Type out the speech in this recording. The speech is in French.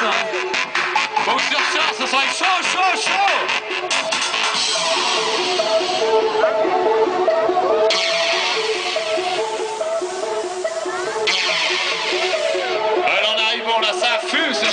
Faut que tu recharges, ça sera chaud, chaud, chaud. Allez, on arrive, bon là, ça fuse.